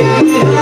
Yeah.